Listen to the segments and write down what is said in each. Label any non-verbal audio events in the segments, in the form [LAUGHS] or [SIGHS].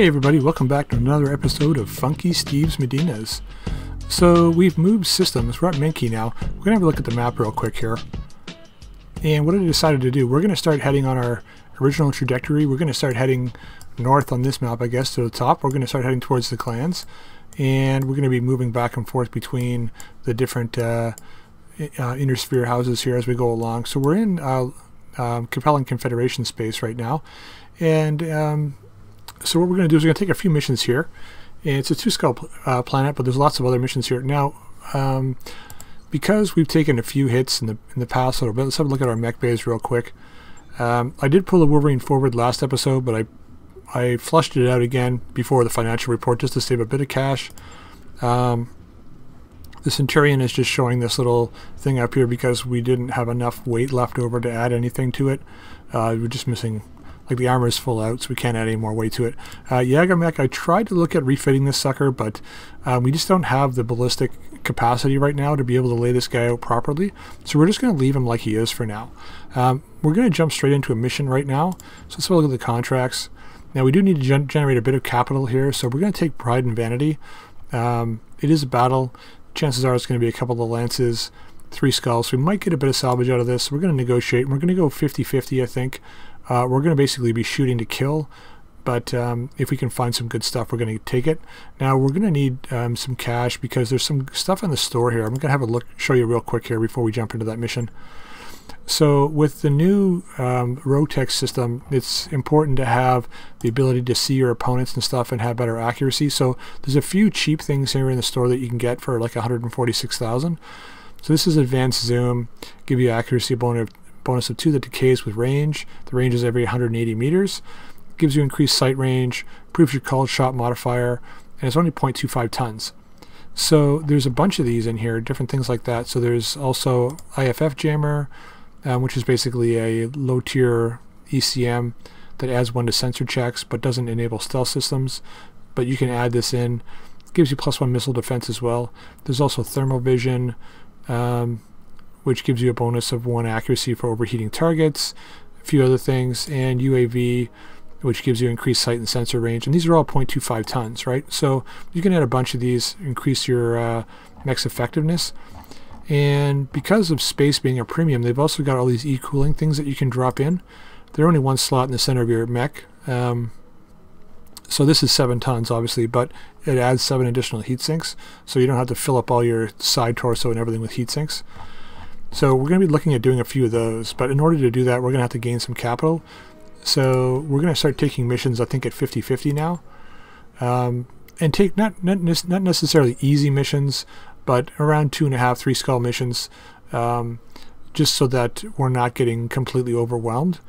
Hey everybody, welcome back to another episode of Funky Steve's Medinas. So we've moved systems, we're at Minky now. We're to have a look at the map real quick here. And what I decided to do, we're going to start heading on our original trajectory. We're going to start heading north on this map, I guess, to the top. We're going to start heading towards the clans. And we're going to be moving back and forth between the different uh, uh, inner sphere houses here as we go along. So we're in uh, um, Capellan Confederation space right now. And um, so what we're going to do is we're going to take a few missions here. It's a two-skull uh, planet, but there's lots of other missions here. Now, um, because we've taken a few hits in the in the past a little bit, let's have a look at our mech bays real quick. Um, I did pull the Wolverine forward last episode, but I I flushed it out again before the financial report just to save a bit of cash. Um, the Centurion is just showing this little thing up here because we didn't have enough weight left over to add anything to it. Uh, we're just missing like the armor is full out, so we can't add any more weight to it. Uh, JagerMech, I tried to look at refitting this sucker, but um, we just don't have the ballistic capacity right now to be able to lay this guy out properly. So we're just going to leave him like he is for now. Um, we're going to jump straight into a mission right now. So let's have a look at the contracts. Now we do need to gen generate a bit of capital here, so we're going to take Pride and Vanity. Um, it is a battle. Chances are it's going to be a couple of lances, three skulls. So we might get a bit of salvage out of this. We're going to negotiate. We're going to go 50-50, I think. Uh, we're going to basically be shooting to kill, but um, if we can find some good stuff, we're going to take it. Now we're going to need um, some cash because there's some stuff in the store here. I'm going to have a look, show you real quick here before we jump into that mission. So with the new um, Roguetech system, it's important to have the ability to see your opponents and stuff and have better accuracy. So there's a few cheap things here in the store that you can get for like 146,000. So this is advanced zoom, give you accuracy bonus bonus of 2 that decays with range. The range is every 180 meters. Gives you increased sight range, improves your called shot modifier, and it's only 0.25 tons. So there's a bunch of these in here, different things like that. So there's also IFF jammer, um, which is basically a low tier ECM that adds one to sensor checks but doesn't enable stealth systems. But you can add this in. Gives you plus one missile defense as well. There's also thermal vision, um, which gives you a bonus of one accuracy for overheating targets, a few other things, and UAV, which gives you increased sight and sensor range. And these are all 0.25 tons, right? So you can add a bunch of these, increase your uh, effectiveness. And because of space being a premium, they've also got all these e-cooling things that you can drop in. They're only one slot in the center of your mech. Um, so this is seven tons, obviously, but it adds seven additional heat sinks, so you don't have to fill up all your side torso and everything with heat sinks. So we're going to be looking at doing a few of those, but in order to do that, we're going to have to gain some capital. So we're going to start taking missions, I think, at 50-50 now. Um, and take not, not, not necessarily easy missions, but around two and a half, three skull missions, um, just so that we're not getting completely overwhelmed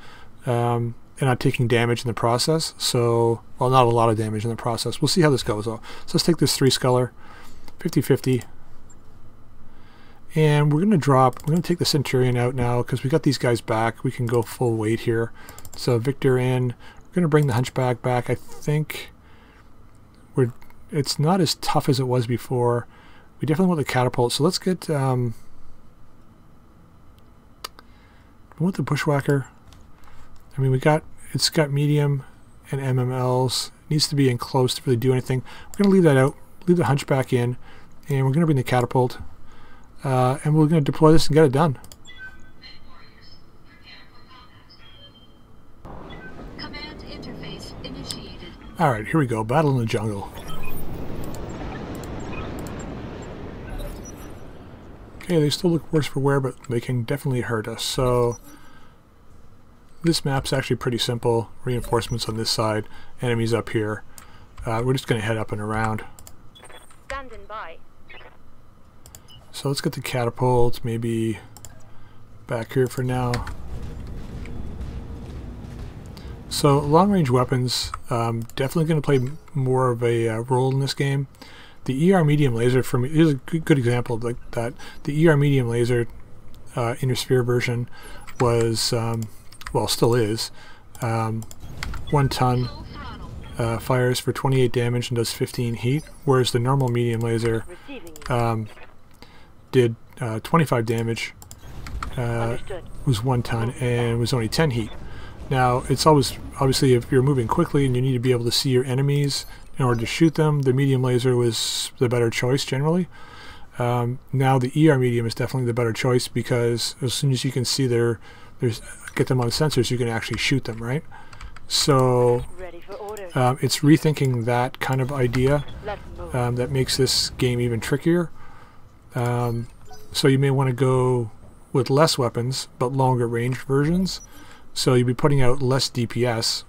um, and not taking damage in the process. So, well, not a lot of damage in the process. We'll see how this goes, though. So let's take this three sculler, 50-50. And we're going to drop, we're going to take the Centurion out now because we got these guys back. We can go full weight here. So Victor in. We're going to bring the Hunchback back. I think we're it's not as tough as it was before. We definitely want the Catapult. So let's get, um, we want the Bushwhacker. I mean, we got, it's got medium and MMLs. It needs to be enclosed to really do anything. We're going to leave that out, leave the Hunchback in, and we're going to bring the Catapult. Uh, and we're going to deploy this and get it done. Alright, here we go. Battle in the jungle. Okay, they still look worse for wear, but they can definitely hurt us. So, this map's actually pretty simple. Reinforcements on this side, enemies up here. Uh, we're just going to head up and around. Standing by. So let's get the catapult maybe back here for now. So long-range weapons, um, definitely going to play more of a uh, role in this game. The ER medium laser for me is a good, example of like that. The ER medium laser uh, inner sphere version was, um, well, still is, um, one ton, uh, fires for 28 damage and does 15 heat, whereas the normal medium laser um, did uh, 25 damage, uh, was one ton, and was only 10 heat. Now, it's always, obviously, if you're moving quickly and you need to be able to see your enemies in order to shoot them, the medium laser was the better choice generally. Um, now the ER medium is definitely the better choice because as soon as you can see their, there's get them on sensors, you can actually shoot them, right? So um, it's rethinking that kind of idea um, that makes this game even trickier. Um, so you may want to go with less weapons, but longer range versions. So you'll be putting out less DPS,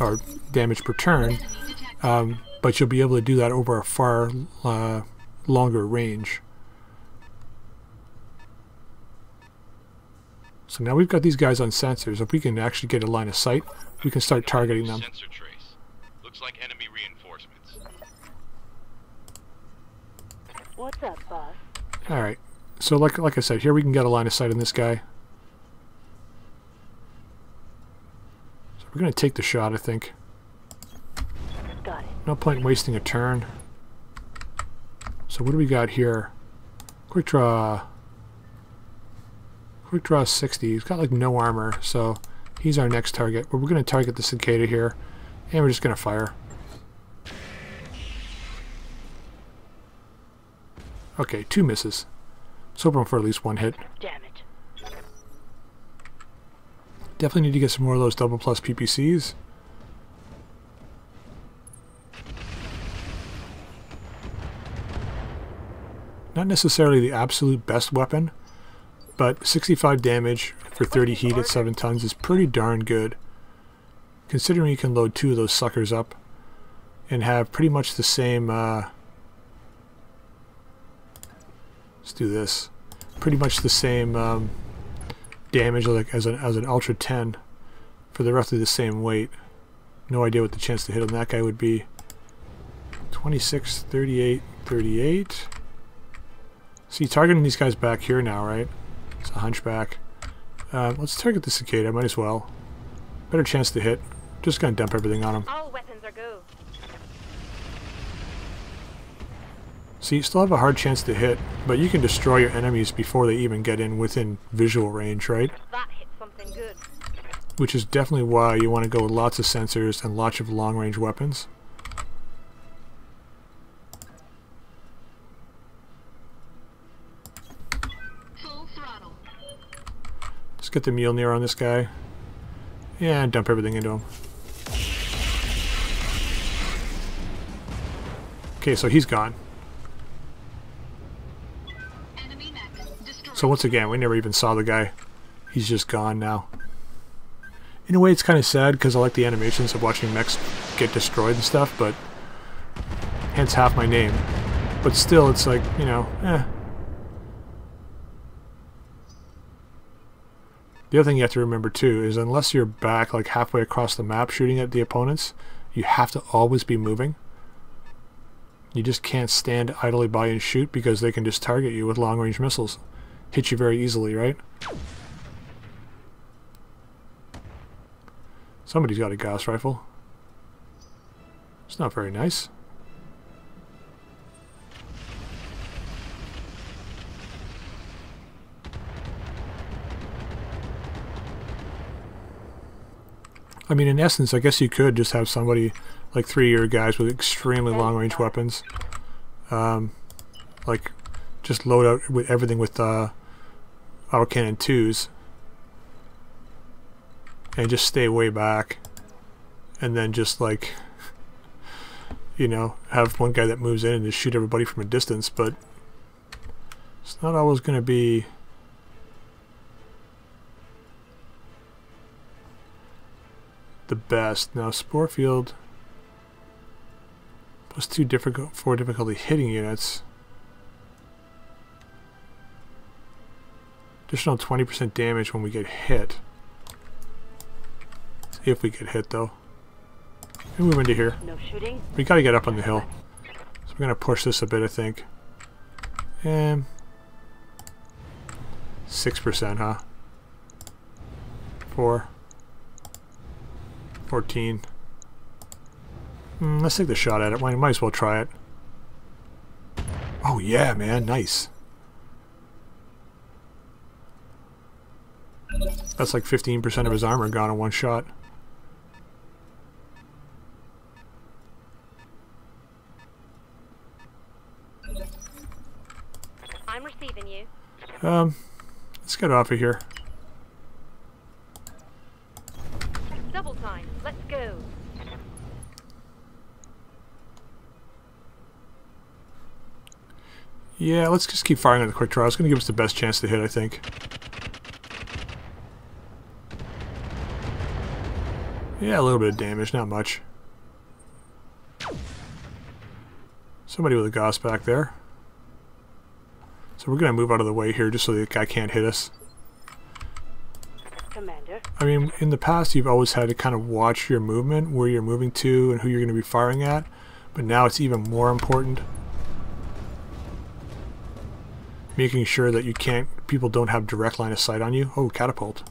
or damage per turn, um, but you'll be able to do that over a far uh, longer range. So now we've got these guys on sensors. If we can actually get a line of sight, we can start targeting them. Sensor trace. Looks like enemy reinforcements. What's up, boss? All right. So like like I said, here we can get a line of sight on this guy. So we're going to take the shot, I think. Got it. No point wasting a turn. So what do we got here? Quick draw. Quick draw 60. He's got like no armor, so he's our next target. But we're going to target the cicada here, and we're just going to fire. Okay, two misses. Let's hope for at least one hit. Damn it. Definitely need to get some more of those double plus PPCs. Not necessarily the absolute best weapon, but 65 damage for 30 heat at 7 tons is pretty darn good. Considering you can load two of those suckers up and have pretty much the same uh, let's do this. Pretty much the same um, damage like as an, as an Ultra 10 for the roughly the same weight. No idea what the chance to hit on that guy would be. 26 38 38 see targeting these guys back here now right? It's a hunchback. Uh, let's target the cicada might as well. Better chance to hit. Just gonna dump everything on him All weapons are go. So you still have a hard chance to hit, but you can destroy your enemies before they even get in within visual range, right? That hit something good. Which is definitely why you want to go with lots of sensors and lots of long-range weapons. Let's get the Mjolnir on this guy. And dump everything into him. Okay, so he's gone. So once again, we never even saw the guy. He's just gone now. In a way, it's kind of sad because I like the animations of watching mechs get destroyed and stuff, but hence half my name. But still, it's like, you know, eh. The other thing you have to remember too is unless you're back like halfway across the map shooting at the opponents, you have to always be moving. You just can't stand idly by and shoot because they can just target you with long range missiles. Hit you very easily, right? Somebody's got a Gauss rifle. It's not very nice. I mean, in essence, I guess you could just have somebody like three-year guys with extremely long range weapons. Um, like, just load out with everything with uh, autocannon twos, and just stay way back, and then just like, [LAUGHS] you know, have one guy that moves in and just shoot everybody from a distance. But it's not always going to be the best. Now, Sporefield plus two difficult four difficulty hitting units. Additional 20% damage when we get hit. If we get hit, though. We move into here. No shooting. We gotta get up on the hill. So we're gonna push this a bit, I think. And 6%, huh? 4. 14. Mm, let's take the shot at it. Might, might as well try it. Oh yeah, man. Nice. That's like 15% of his armor gone in one shot. I'm receiving you. Um, let's get off of here. Double time. Let's go. Yeah, let's just keep firing at the quick draw. It's going to give us the best chance to hit, I think. Yeah, a little bit of damage, not much. Somebody with a Gauss back there. So we're going to move out of the way here just so the guy can't hit us. Commander. I mean, in the past, you've always had to kind of watch your movement, where you're moving to, and who you're going to be firing at. But now it's even more important. Making sure that you can't, people don't have direct line of sight on you. Oh, catapult.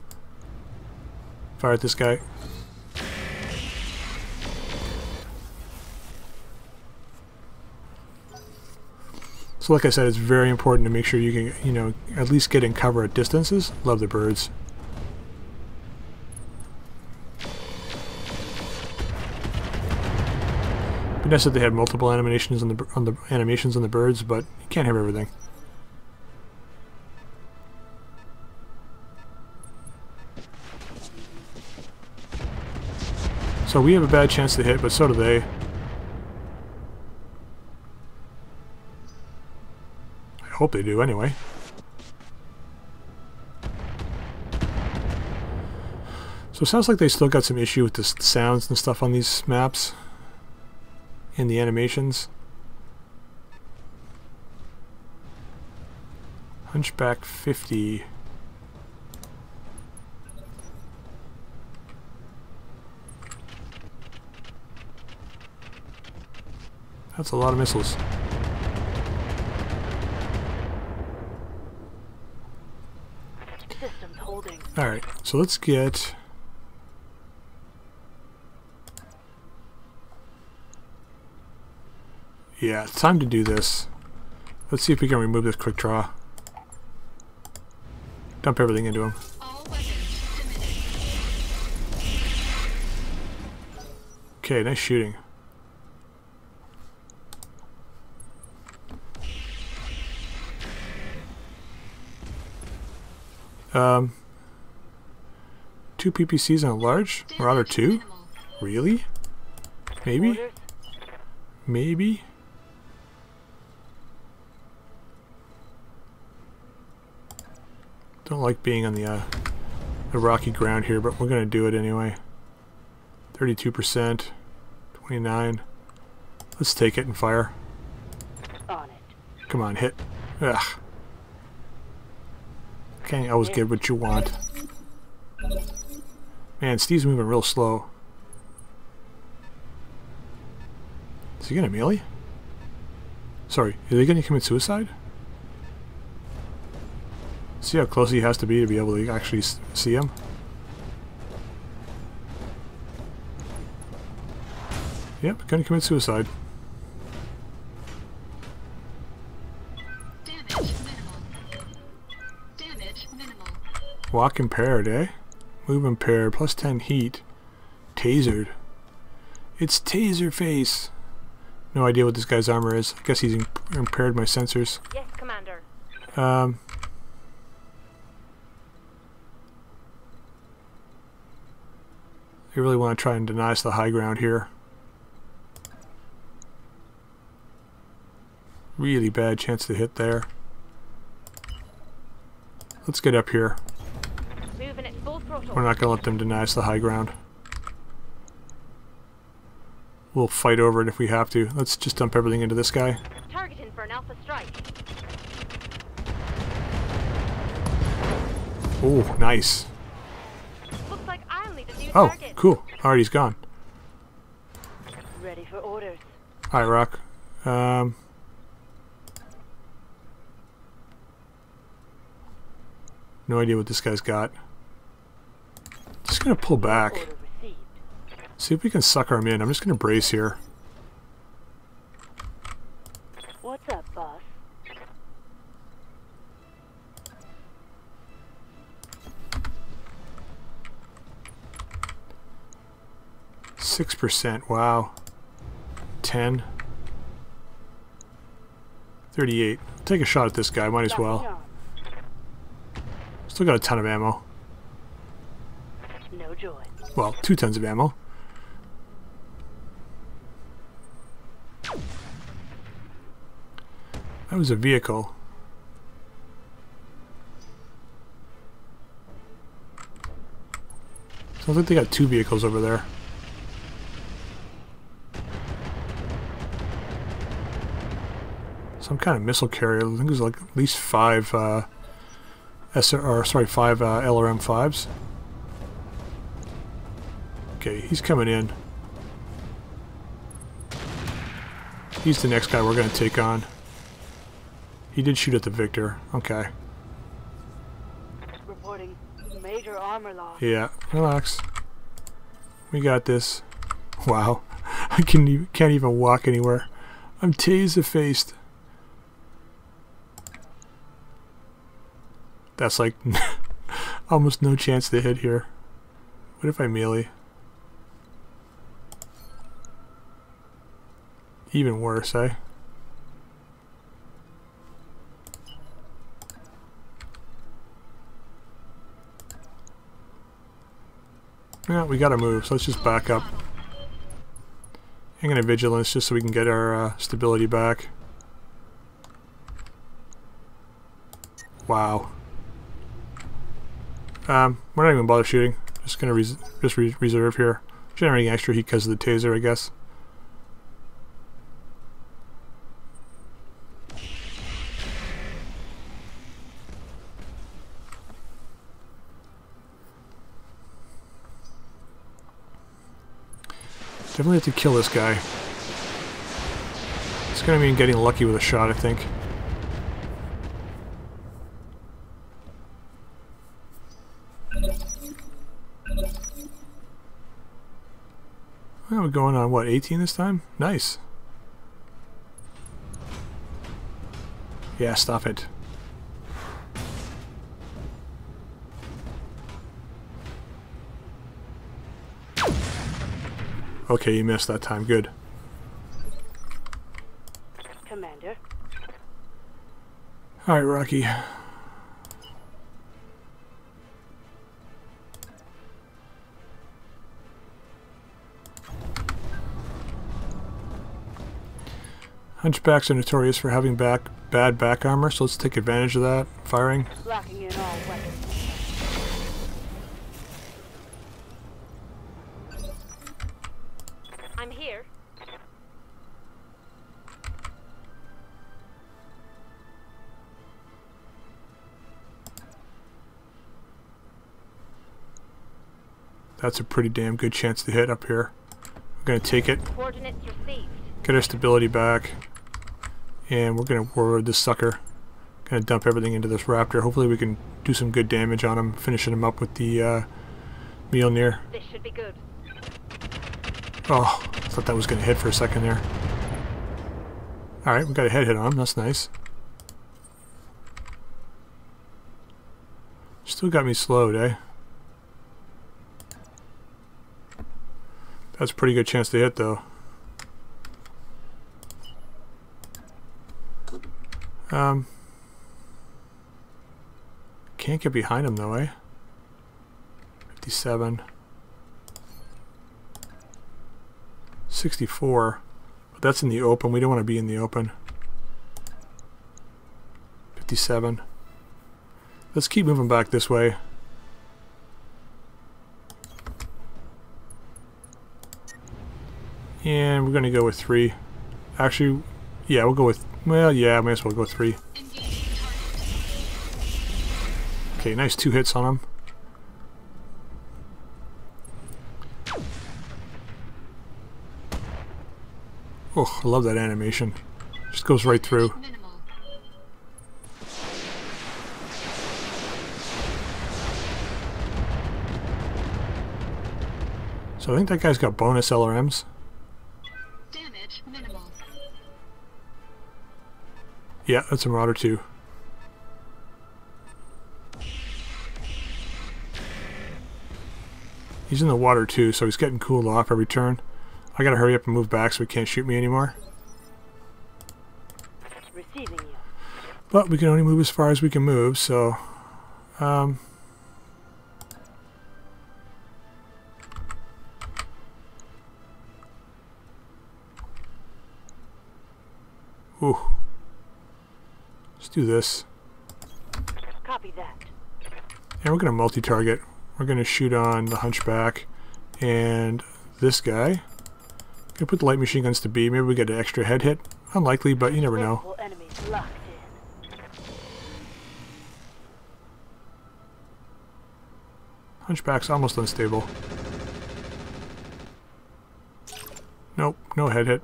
Fire at this guy. So like I said, it's very important to make sure you can, you know, at least get in cover at distances. Love the birds. Be nice if they had multiple animations on the on the animations on the birds, but you can't have everything. So we have a bad chance to hit, but so do they. Hope they do anyway. So it sounds like they still got some issue with the sounds and stuff on these maps and the animations. Hunchback 50. That's a lot of missiles. Systems holding. Alright, so let's get... Yeah, it's time to do this. Let's see if we can remove this quick draw. Dump everything into him. All. Okay, nice shooting. Um, two PPCs and a large? Marauder Damage 2? Really? Maybe? Maybe? Don't like being on the, uh, the rocky ground here, but we're going to do it anyway. 32%, 29. Let's take it and fire. On it. Come on, hit. Ugh. Can't always get what you want. Man, Steve's moving real slow. Is he gonna melee? Sorry, are they gonna commit suicide? See how close he has to be to be able to actually see him? Yep, gonna commit suicide. Damage minimal. Damage minimal. Walk impaired, eh? Move impaired, plus 10 heat. Tasered. It's Taser Face! No idea what this guy's armor is. I guess he's imp- impaired my sensors. Yes, Commander. Um. I really want to try and deny us the high ground here. Really bad chance to hit there. Let's get up here. Moving at full throttle. We're not going to let them deny us the high ground. We'll fight over it if we have to. Let's just dump everything into this guy. Targeting for an alpha strike. Oh, nice. Looks like I'll need a new Oh, target. cool. Alright, he's gone. Ready for orders. Alright, Rock. Um, no idea what this guy's got. Just gonna pull back. See if we can sucker him in. I'm just gonna brace here. What's up, boss? Six percent. Wow. Ten. Thirty-eight. Take a shot at this guy. Might as well. Still got a ton of ammo. Well, two tons of ammo. That was a vehicle. Sounds like they got two vehicles over there. Some kind of missile carrier. I think there's like at least five uh, S or sorry, five uh, LRM fives. Okay, he's coming in. He's the next guy we're going to take on. He did shoot at the Victor. Okay. Reporting major armor loss. Yeah, relax. We got this. Wow. [LAUGHS] I can can't even walk anywhere. I'm taser-faced. That's like [LAUGHS] almost no chance to hit here. What if I melee? Even worse, eh? Yeah, we gotta move, so let's just back up. I'm vigilance just so we can get our uh, stability back. Wow. Um, we're not even bother shooting. Just gonna res just re reserve here. Generating extra heat because of the taser, I guess. Definitely have to kill this guy. It's gonna mean getting lucky with a shot, I think. Well, we're going on, what, 18 this time? Nice. Yeah, stop it. Okay, you missed that time. Good. Commander. Alright, Rocky. Hunchbacks are notorious for having back bad back armor, so let's take advantage of that. Firing. That's a pretty damn good chance to hit up here. We're gonna take it, get our stability back, and we're gonna warlord this sucker. Gonna dump everything into this raptor. Hopefully we can do some good damage on him, finishing him up with the uh, Mjolnir. This should be good. Oh, I thought that was gonna hit for a second there. Alright, we got a head hit on him, that's nice. Still got me slowed, eh? That's a pretty good chance to hit, though. Um, can't get behind him, though, eh? 57. 64. But that's in the open. We don't want to be in the open. 57. Let's keep moving back this way. And we're going to go with three. Actually, yeah, we'll go with... Well, yeah, may as well go three. Okay, nice two hits on him. Oh, I love that animation. Just goes right through. So I think that guy's got bonus LRMs. Yeah, that's a Marauder too. He's in the water too, so he's getting cooled off every turn. I gotta hurry up and move back so he can't shoot me anymore. Receiving you. But we can only move as far as we can move, so Um, do this. Copy that. And we're going to multi-target. We're going to shoot on the Hunchback and this guy. Gonna put the light machine guns to B. Maybe we get an extra head hit. Unlikely, but you never know. Multiple enemies locked in. Hunchback's almost unstable. Nope, no head hit.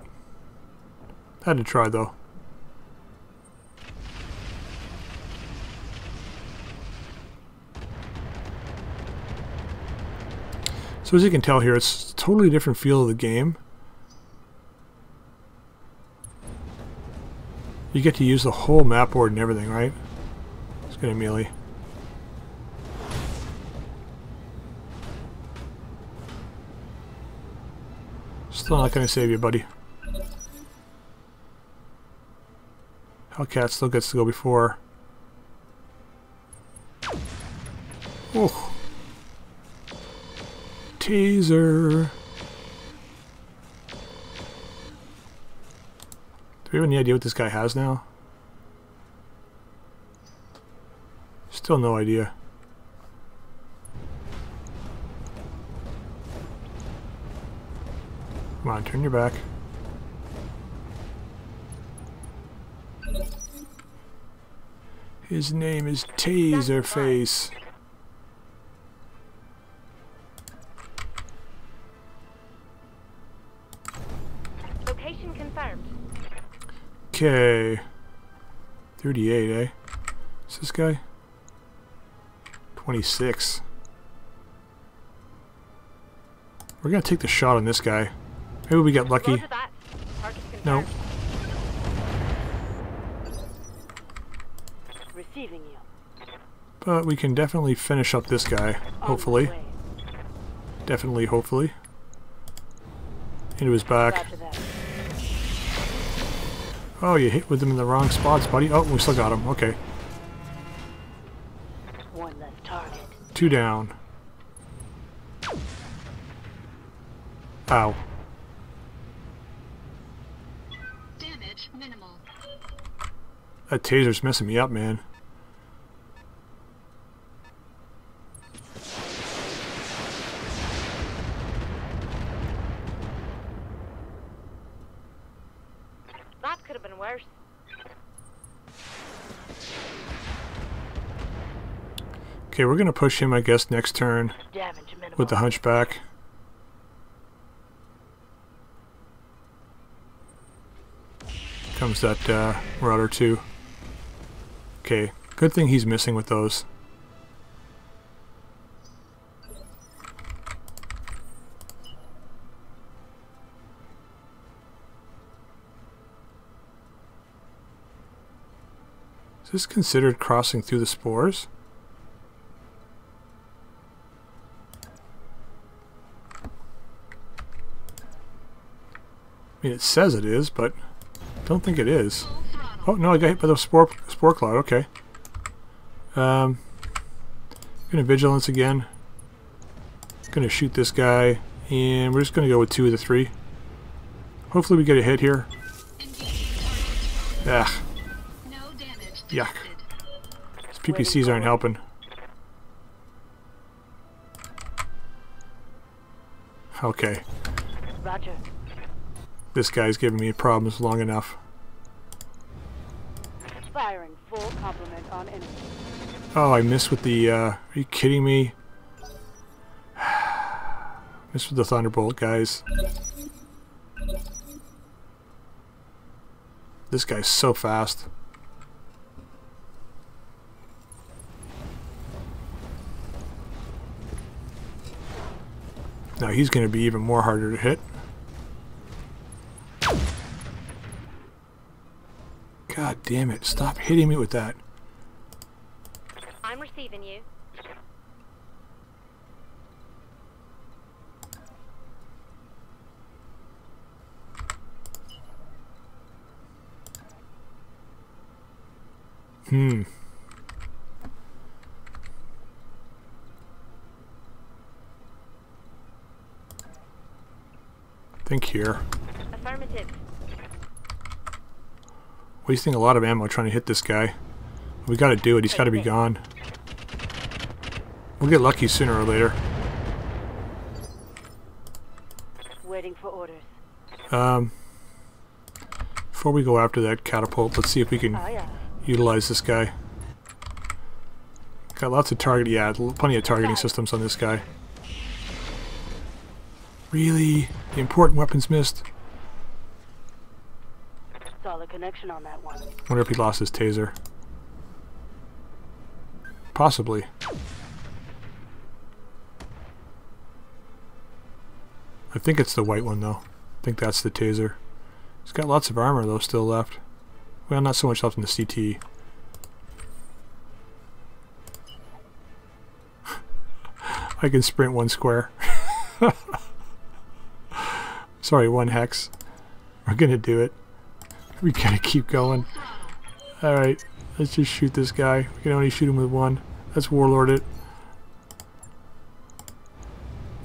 Had to try though. So as you can tell here, it's a totally different feel of the game. You get to use the whole map board and everything, right? It's gonna melee. Still not gonna save you, buddy. Hellcat still gets to go before. Teaser. Do we have any idea what this guy has now? Still no idea. Come on, turn your back. His name is Taserface. Okay. 38, eh? Is this guy? 26. We're gonna take the shot on this guy. Maybe we get lucky. No. Receiving you. But we can definitely finish up this guy. Hopefully. Definitely, hopefully. Into his back. Roger that. Oh, you hit with them in the wrong spots, buddy. Oh, we still got him. Okay. One less target. Two down. Ow. Damage minimal. That taser's messing me up, man. That could have been worse. Okay, we're gonna push him, I guess, next turn with the hunchback. Comes that uh, Marauder too. Okay, good thing he's missing with those. Is this considered crossing through the spores? I mean, it says it is, but don't think it is. Oh no, I got hit by the spore spore cloud. Okay. Um, gonna vigilance again. Gonna shoot this guy, and we're just gonna go with two of the three. Hopefully, we get a hit here. Ah, Yuck. these PPCs aren't helping. Okay, Roger. This guy's giving me problems long enough. Firing full complement on enemy. Oh, I missed with the, uh, are you kidding me? [SIGHS] missed with the Thunderbolt, guys. This guy's so fast. Now he's going to be even more harder to hit. damn it. Stop hitting me with that. I'm receiving you. Hmm. think here. Wasting a lot of ammo trying to hit this guy. We gotta do it. He's gotta be gone. We'll get lucky sooner or later. Waiting for orders. Um, before we go after that catapult, let's see if we can Aye, aye. utilize this guy. Got lots of target, yeah, plenty of targeting systems on this guy. Really? The important weapons missed? Connection on that one. Wonder if he lost his taser. Possibly. I think it's the white one though. I think that's the taser. He's got lots of armor though still left. Well, not so much left in the CT. [LAUGHS] I can sprint one square. [LAUGHS] Sorry, one hex. We're gonna do it. We gotta keep going. Alright, let's just shoot this guy. We can only shoot him with one. Let's warlord it.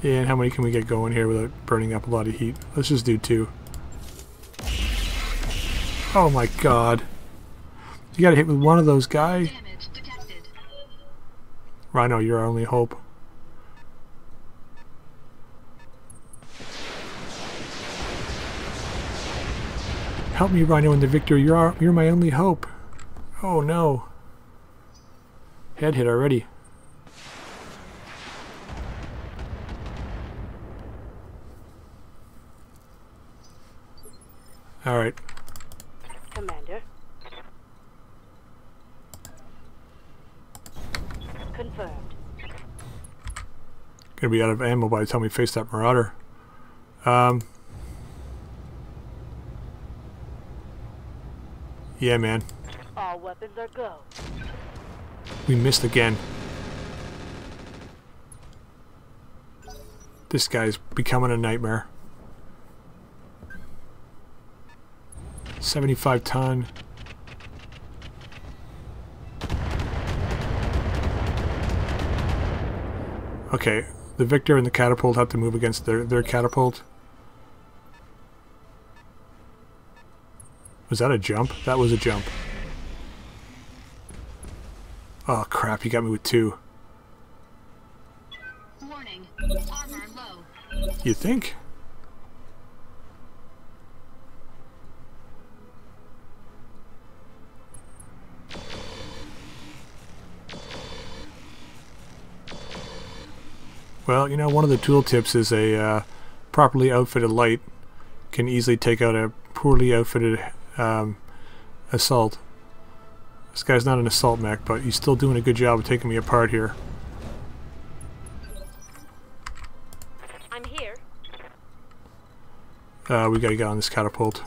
And how many can we get going here without burning up a lot of heat? Let's just do two. Oh my god. You gotta hit with one of those guys. Rhino, you're our only hope. Help me, Rhino and the Victor. You're our, you're my only hope. Oh no. Head hit already. All right. Commander. Confirmed. Gonna be out of ammo by the time we face that Marauder. Um. Yeah, man. All weapons are go. We missed again. This guy's becoming a nightmare. 75 ton. Okay, the Victor and the catapult have to move against their, their catapult. Was that a jump? That was a jump. Oh crap, you got me with two. Warning. Armor low. You think? Well, you know, one of the tooltips is a uh, properly outfitted light can easily take out a poorly outfitted um, assault. This guy's not an assault mech, but he's still doing a good job of taking me apart here. I'm here. Uh, we gotta get on this catapult.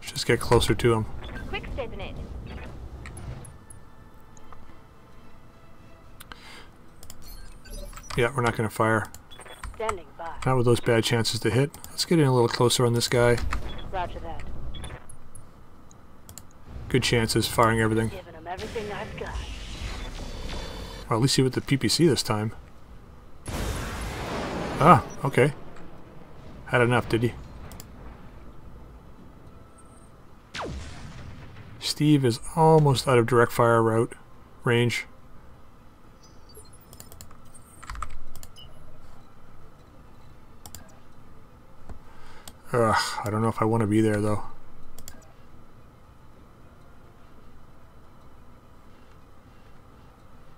Let's just get closer to him. Quick stepping it. Yeah, we're not gonna fire. Standing. Not with those bad chances to hit. Let's get in a little closer on this guy. Roger that. Good chances, firing everything. Everything I've got. Well, at least he with the PPC this time. Ah, okay. Had enough, did he? Steve is almost out of direct fire route range. Ugh, I don't know if I want to be there though.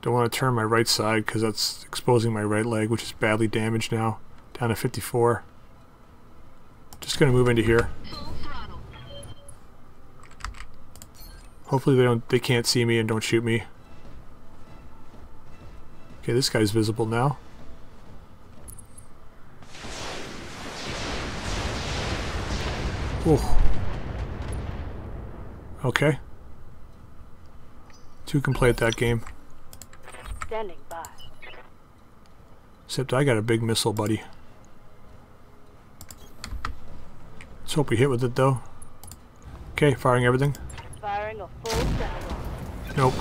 Don't want to turn my right side because that's exposing my right leg, which is badly damaged now. Down to 54. Just gonna move into here. Hopefully they don't they can't see me and don't shoot me. Okay, this guy's visible now. Oh. Okay. Two can play at that game. Standing by. Except I got a big missile, buddy. Let's hope we hit with it, though. Okay, firing everything. Firing a full. Nope.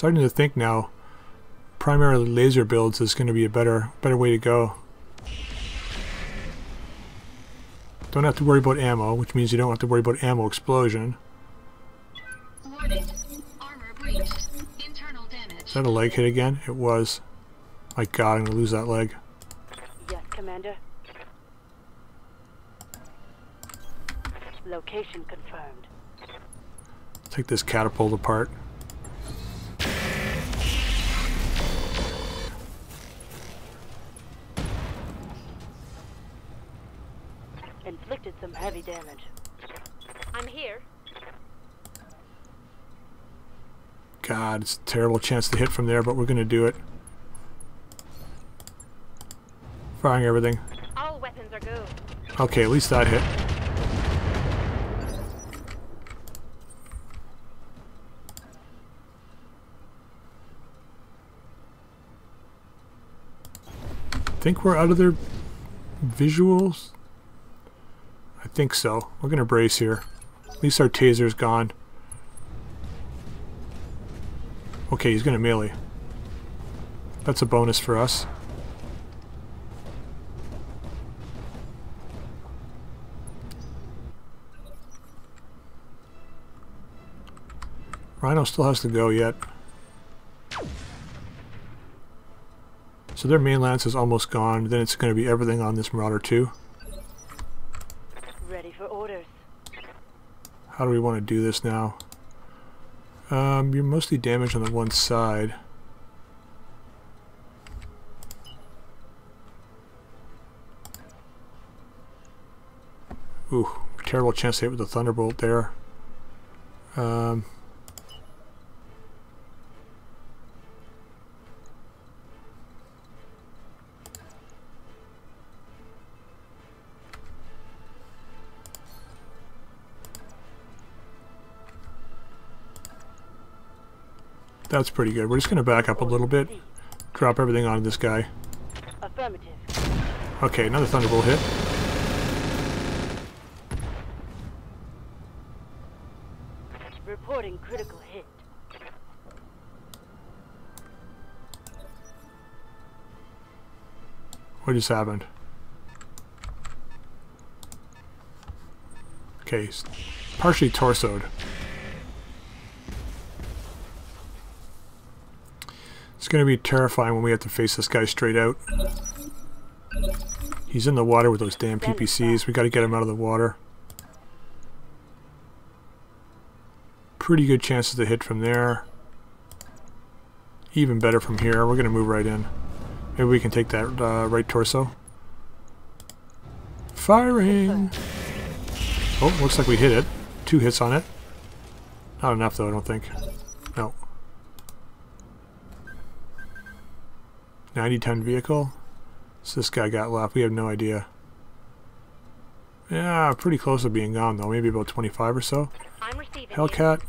Starting to think now, primarily laser builds is going to be a better better way to go. Don't have to worry about ammo, which means you don't have to worry about ammo explosion. Warning. Armor breached. Internal damage. Is that a leg hit again? It was. My god, I'm going to lose that leg. Yes, Commander. Location confirmed. Take this catapult apart. Heavy damage. I'm here. God, it's a terrible chance to hit from there, but we're going to do it. Firing everything. All weapons are good. Okay, at least that hit. Think we're out of their visuals? Think so. We're gonna brace here. At least our taser's gone. Okay, he's gonna melee. That's a bonus for us. Rhino still has to go yet. So their main lance is almost gone. Then it's going to be everything on this Marauder 2. Ready for orders. How do we want to do this now? Um, you're mostly damaged on the one side. Ooh, terrible chance to hit with the Thunderbolt there. Um, that's pretty good. We're just going to back up a little bit. Drop everything onto this guy. Affirmative. Okay, another Thunderbolt hit. Reporting critical hit. What just happened? Okay, partially torsoed. Going to be terrifying when we have to face this guy straight out. He's in the water with those damn PPCs. We got to get him out of the water. Pretty good chances to hit from there. Even better from here. We're going to move right in. Maybe we can take that uh, right torso. Firing! Oh, looks like we hit it. Two hits on it. Not enough though, I don't think. No. 90 ton vehicle? What's this guy got left? We have no idea. Yeah, pretty close to being gone though. Maybe about 25 or so. Hellcat.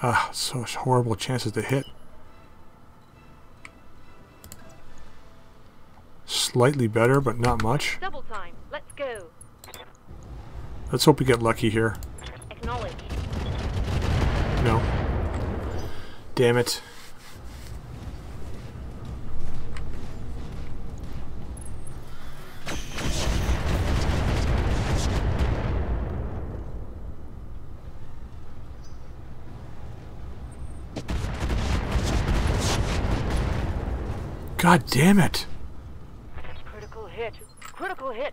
Ah, such horrible chances to hit. Slightly better, but not much. Double time. Let's go. Let's hope we get lucky here. Acknowledge. No. Damn it. God damn it. Critical hit. Critical hit.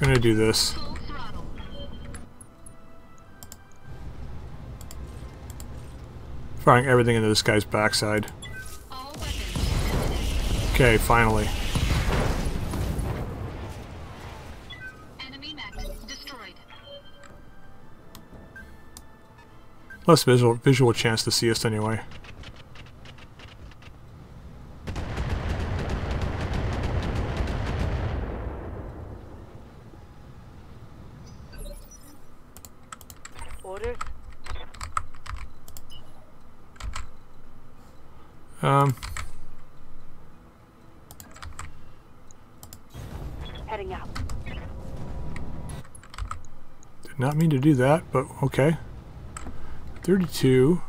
Gonna do this. Firing everything into this guy's backside. Okay, finally. Enemy mech destroyed. Less visual visual chance to see us anyway. Orders. Um, Heading out. Did not mean to do that, but okay. 32.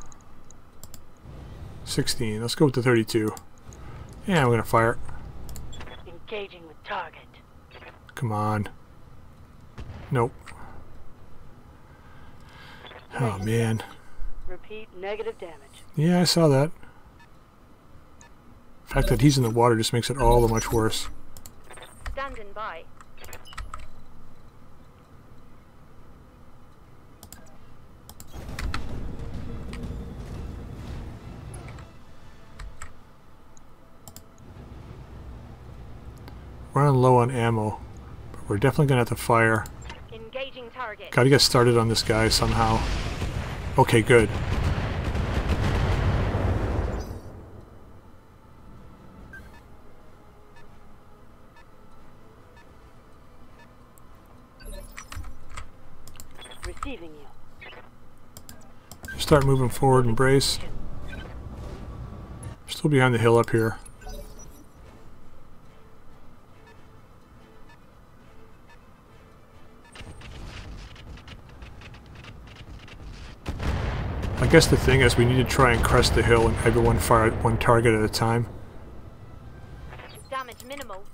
16. Let's go with the 32. Yeah, I'm going to fire. Engaging with target. Come on. Nope. Oh, man. Repeat negative damage. Yeah, I saw that. The fact that he's in the water just makes it all the much worse. Standing by. Low on ammo, but we're definitely going to have to fire. Engaging target. Gotta get started on this guy somehow. Okay, good. Receiving you. Start moving forward and brace. Still behind the hill up here. Guess the thing is we need to try and crest the hill and everyone fire at one target at a time. Damage minimal.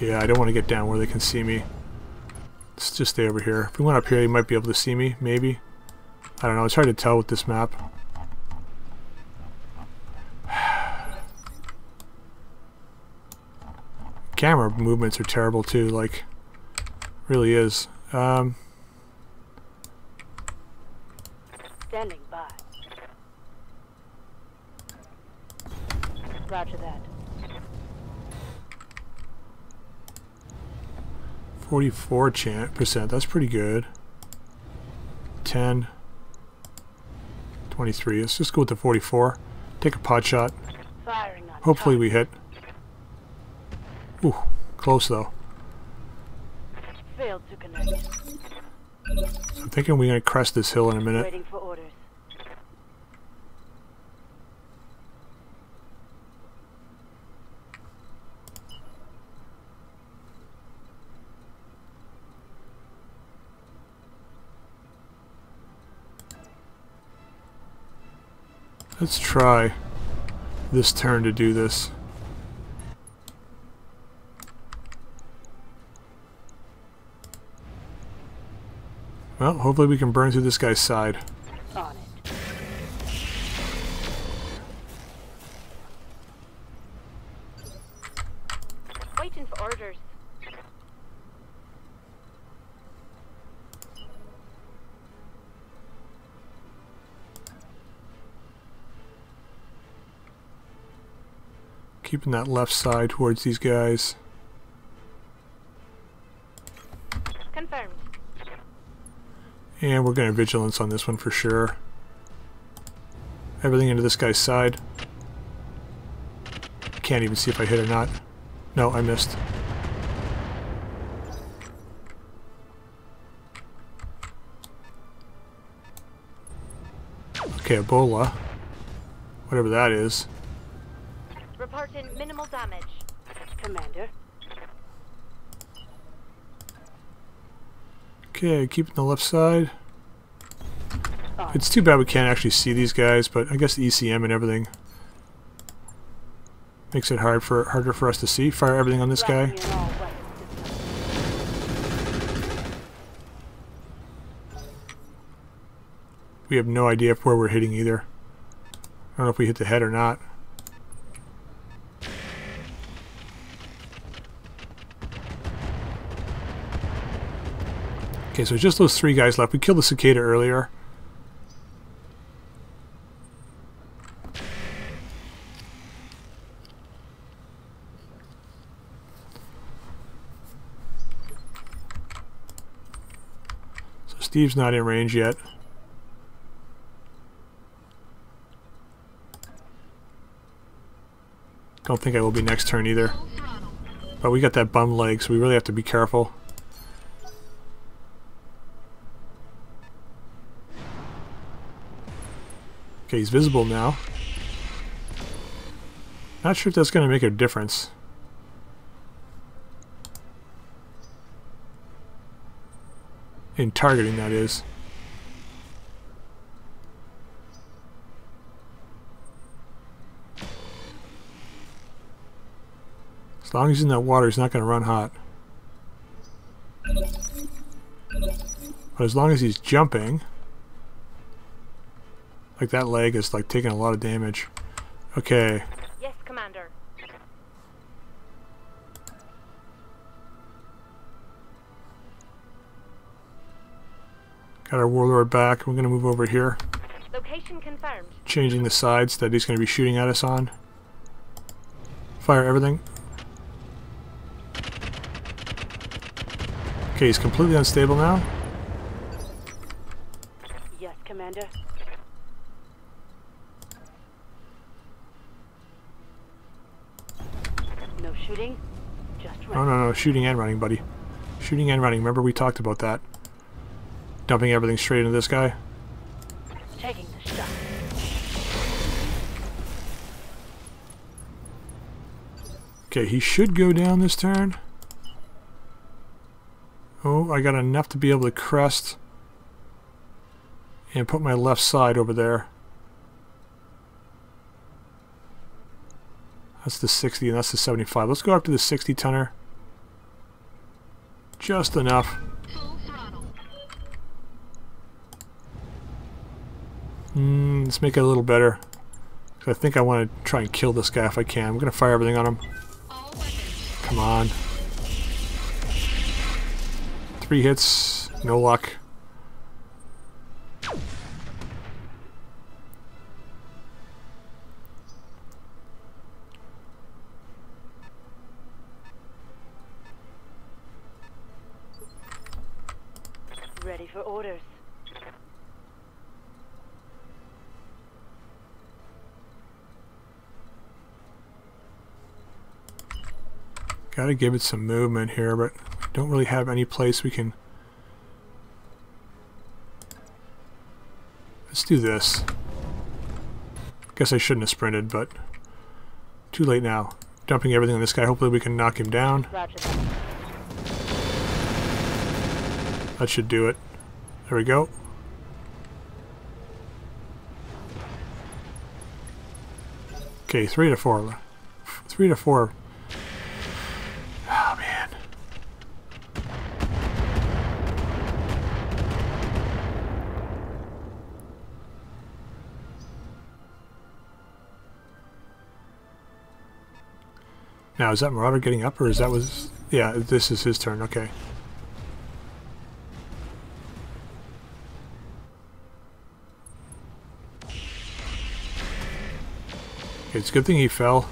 Yeah, I don't want to get down where they can see me. Let's just stay over here. If we went up here, you might be able to see me, maybe. I don't know, it's hard to tell with this map. Camera movements are terrible too, like, really is. Um, Standing by. Roger that. 44 chan percent, that's pretty good. 10, 23, let's just go with the 44. Take a pot shot. Hopefully target. we hit. Ooh, close though. Failed to connect. I'm thinking we're gonna crest this hill in a minute. Waiting for orders. Let's try this turn to do this. Well, hopefully we can burn through this guy's side. On it. Waiting for orders. Keeping that left side towards these guys. Confirmed. And we're going to vigilance on this one for sure. Everything into this guy's side. Can't even see if I hit or not. No, I missed. Okay, Ebola. Whatever that is. Reporting minimal damage. Commander. Okay, keeping the left side. It's too bad we can't actually see these guys, but I guess the ECM and everything makes it hard for harder for us to see. Fire everything on this guy. We have no idea where we're hitting either. I don't know if we hit the head or not. Okay, so just those three guys left. We killed the cicada earlier. So Steve's not in range yet. Don't think I will be next turn either. But we got that bum leg, so we really have to be careful. Okay, he's visible now. Not sure if that's going to make a difference. In targeting, that is. As long as he's in that water, he's not going to run hot. But as long as he's jumping, like that leg is like taking a lot of damage. Okay, Yes, Commander. got our warlord back. We're going to move over here, Location confirmed. changing the sides that he's going to be shooting at us on. Fire everything. Okay, he's completely unstable now. Yes, Commander. No shooting, just Oh no, no, shooting and running, buddy. Shooting and running. Remember we talked about that. Dumping everything straight into this guy. Taking the shot. Okay, he should go down this turn. Oh, I got enough to be able to crest and put my left side over there. That's the 60 and that's the 75. Let's go up to the 60 tonner. Just enough. Mm, let's make it a little better. I think I want to try and kill this guy if I can. I'm going to fire everything on him. Come on. Three hits, no luck. Ready for orders. Gotta give it some movement here, but don't really have any place we can... Let's do this. Guess I shouldn't have sprinted, but too late now. Dumping everything on this guy. Hopefully we can knock him down. That should do it. There we go. Okay, three to four. Three to four. Now is that Marauder getting up or is that was yeah, this is his turn, okay. It's a good thing he fell.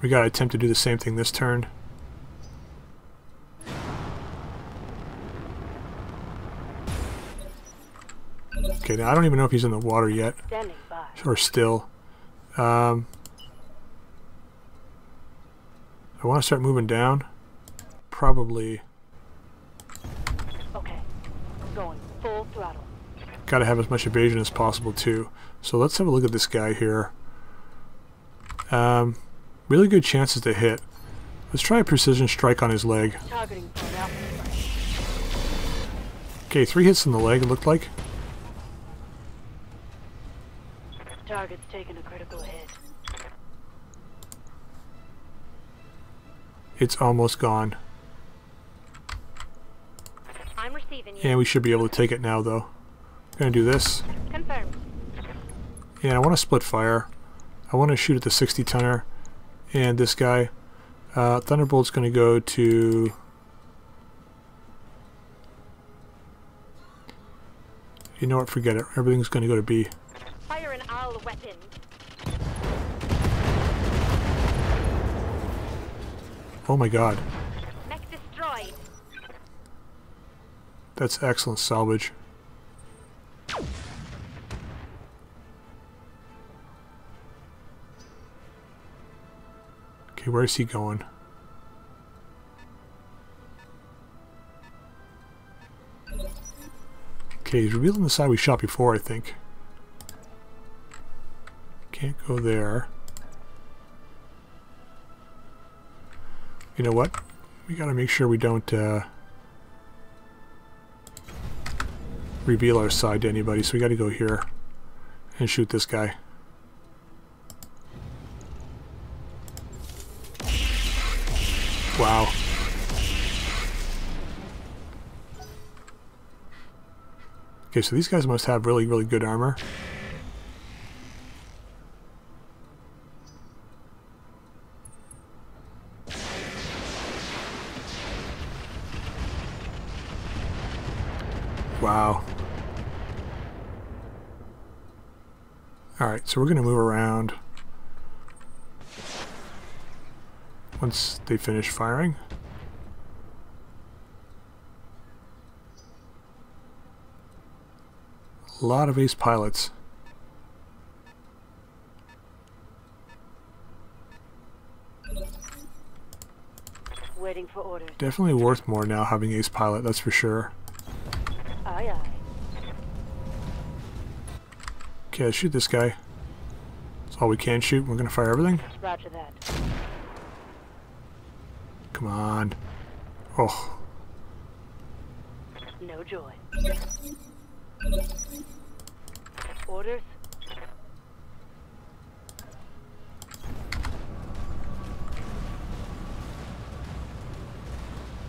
We gotta attempt to do the same thing this turn. Okay, now I don't even know if he's in the water yet, or still. Um, I want to start moving down. Probably Okay. Going full throttle. got to have as much evasion as possible too. So let's have a look at this guy here. Um, really good chances to hit. Let's try a precision strike on his leg. Targeting point out. Okay, three hits in the leg, it looked like. Target's taking a critical hit. It's almost gone. I'm receiving you. And we should be able to take it now, though. I'm Gonna do this. Confirmed. And I want to split fire. I want to shoot at the 60 tonner. And this guy. Uh, Thunderbolt's gonna go to... You know what, forget it. Everything's gonna go to B. Fire an all weapon. Oh my god. Mech destroyed. That's excellent salvage. Okay, where's he going? Okay, he's revealing the side we shot before, I think. Can't go there. You know what? We gotta make sure we don't uh, reveal our side to anybody, so we gotta go here and shoot this guy. Wow. Okay, so these guys must have really, really good armor. Wow. Alright, so we're going to move around once they finish firing. A lot of ace pilots. Waiting for orders. Definitely worth more now having ace pilot, that's for sure. Aye, aye. Okay, shoot this guy. All we can shoot. We're going to fire everything. Roger that. Come on. Oh, No joy. Orders?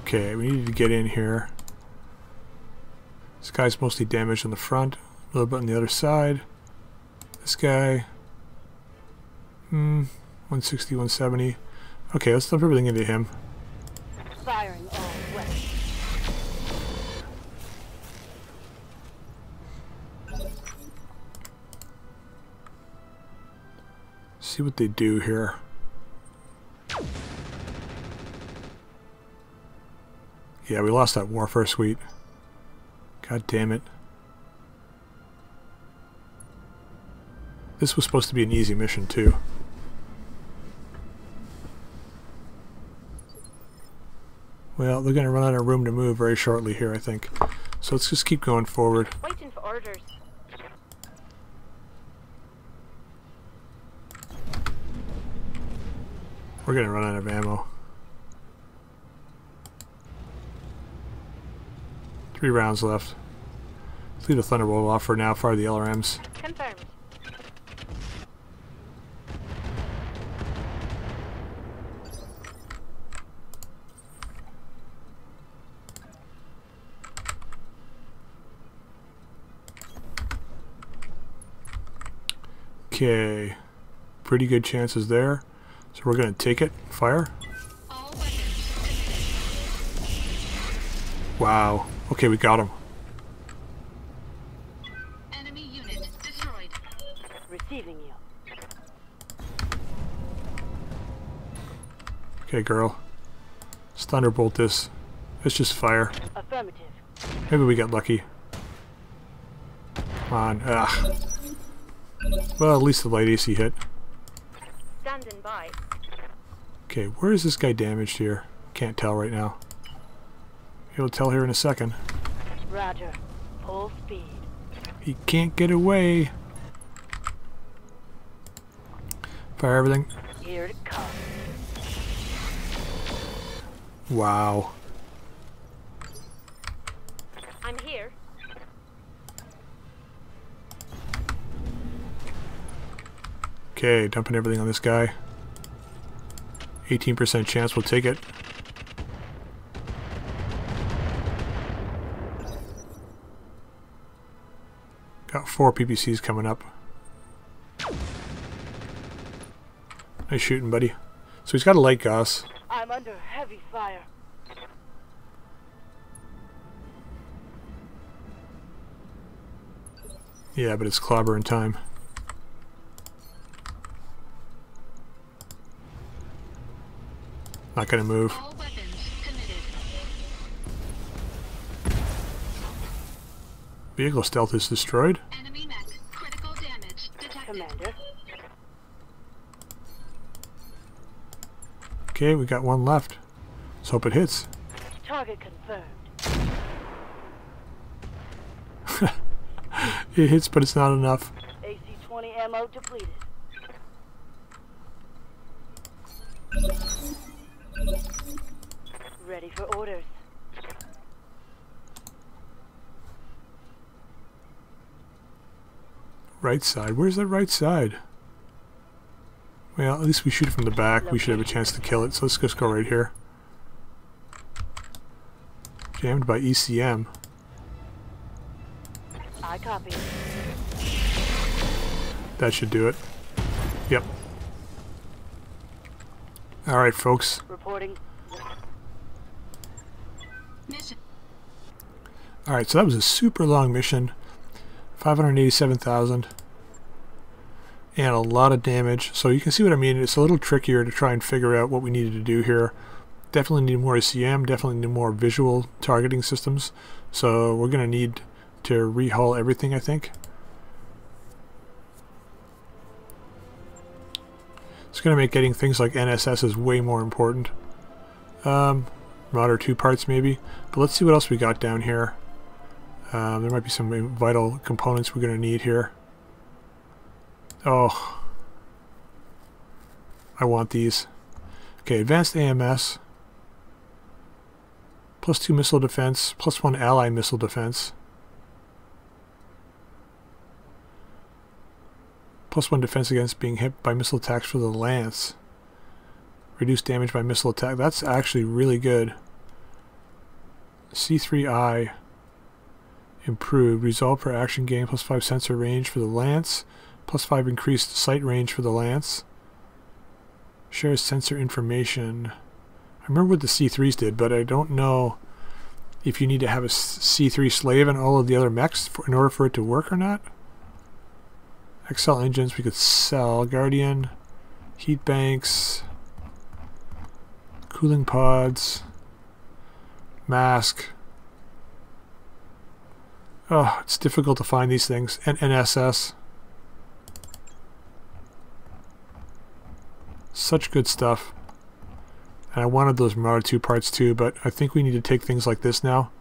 okay, we need to get in here. This guy's mostly damaged on the front, a little bit on the other side. This guy, hmm, 160, 170. Okay, let's dump everything into him. Firing all weapons. See what they do here. Yeah, we lost that warfare suite. God damn it. This was supposed to be an easy mission too. Well, they're going to run out of room to move very shortly here, I think. So let's just keep going forward. Waiting for orders. We're going to run out of ammo. Three rounds left. Let's leave the Thunderbolt off for now, fire the LRMs. Confirmed. Okay. Pretty good chances there. So we're going to take it. Fire. All weapons committed. Wow. Okay, we got him. Enemy unit destroyed. Receiving you. Okay, girl. Let's Thunderbolt this. Let's just fire. Affirmative. Maybe we got lucky. Come on. Ugh. Well, at least the light AC hit. Standing by. Okay, where is this guy damaged here? Can't tell right now. He'll tell here in a second. Roger. Full speed. He can't get away. Fire everything. Here it comes. Wow. I'm here. Okay, dumping everything on this guy. 18% chance we'll take it. Got four PPCs coming up. Nice shooting, buddy. So he's got a light Gauss. I'm under heavy fire. Yeah, but it's clobber in time. Not gonna move. All weapons committed. Vehicle stealth is destroyed. Enemy mech. Critical damage detected. Commander. Okay, we got one left. Let's hope it hits. Target confirmed. [LAUGHS] It hits, but it's not enough. AC-20 ammo depleted. Ready for orders. Right side. Where's that right side? Well, at least we shoot from the back. We should have a chance to kill it. So let's just go right here. Jammed by ECM. I copy. That should do it. Yep. Alright, folks. Reporting. Mission. Alright, so that was a super long mission. 587,000. And a lot of damage. So you can see what I mean. It's a little trickier to try and figure out what we needed to do here. Definitely need more ECM. Definitely need more visual targeting systems. So we're going to need to rehaul everything, I think. It's going to make getting things like NSS is way more important. Um, Marauder 2 parts maybe. But let's see what else we got down here. Um, there might be some vital components we're going to need here. Oh. I want these. Okay, advanced AMS. Plus 2 missile defense. Plus 1 ally missile defense. Plus 1 defense against being hit by missile attacks for the Lance. Reduce damage by missile attack. That's actually really good. C3I improved. Resolve per action gain plus 5 sensor range for the Lance. Plus 5 increased sight range for the Lance. Shares sensor information. I remember what the C3s did, but I don't know if you need to have a C3 slave and all of the other mechs for, in order for it to work or not. XL engines we could sell. Guardian, heat banks, cooling pods, mask. Oh, it's difficult to find these things. And NSS. Such good stuff. And I wanted those Marauder 2 parts too, but I think we need to take things like this now.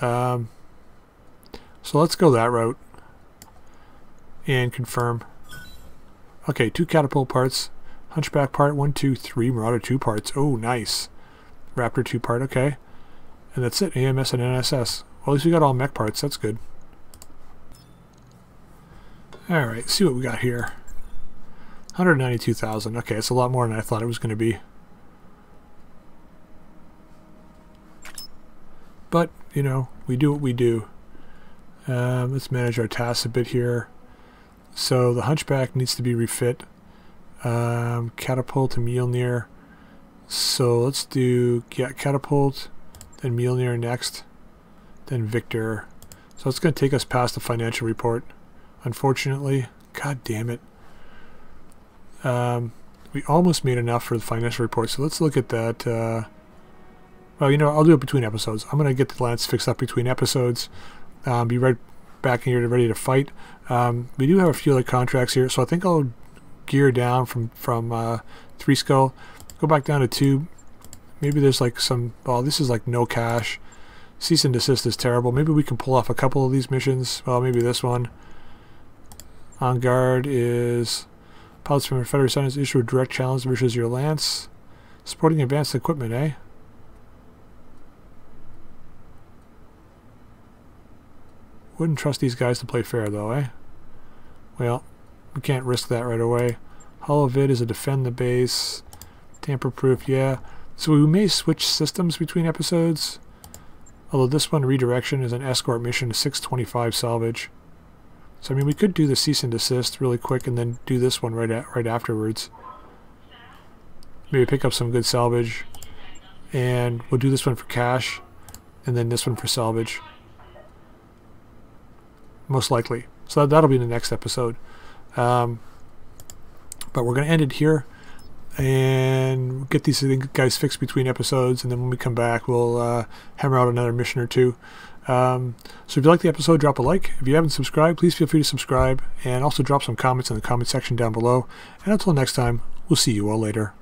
Um, so let's go that route and confirm. Okay, two catapult parts. Hunchback part, one, two, three. Marauder 2 parts. Oh, nice. Raptor 2 part, okay. And that's it, AMS and NSS. Well, at least we got all mech parts, that's good. Alright, see what we got here. 192,000. Okay, it's a lot more than I thought it was going to be. But, you know, we do what we do. Um, let's manage our tasks a bit here. So the Hunchback needs to be refit. Um, catapult and Mjolnir. So let's do yeah, Catapult, then Mjolnir next, then Victor. So it's going to take us past the financial report. Unfortunately, god damn it. Um, we almost made enough for the financial report, so let's look at that. Uh, well, you know, I'll do it between episodes. I'm going to get the lance fixed up between episodes. Um, be right back in here to ready to fight. Um, we do have a few other contracts here, so I think I'll gear down from from uh, three skull, go back down to two. Maybe there's like some. Well, this is like no cash. Cease and desist is terrible. Maybe we can pull off a couple of these missions. Well, maybe this one. On guard is pilots from Confederate Centers issue a direct challenge versus your lance. Supporting advanced equipment, eh? Wouldn't trust these guys to play fair, though, eh? Well, we can't risk that right away. Holovid is a defend the base. Tamper-proof, yeah. So we may switch systems between episodes. Although this one, redirection, is an escort mission, 625 salvage. So, I mean, we could do the cease and desist really quick and then do this one right, at, right afterwards. Maybe pick up some good salvage. And we'll do this one for cash. And then this one for salvage. Most likely. So that, that'll be in the next episode. Um, but we're going to end it here. And get these guys fixed between episodes. And then when we come back, we'll uh, hammer out another mission or two. Um, so if you like the episode, drop a like. If you haven't subscribed, please feel free to subscribe. And also drop some comments in the comment section down below. And until next time, we'll see you all later.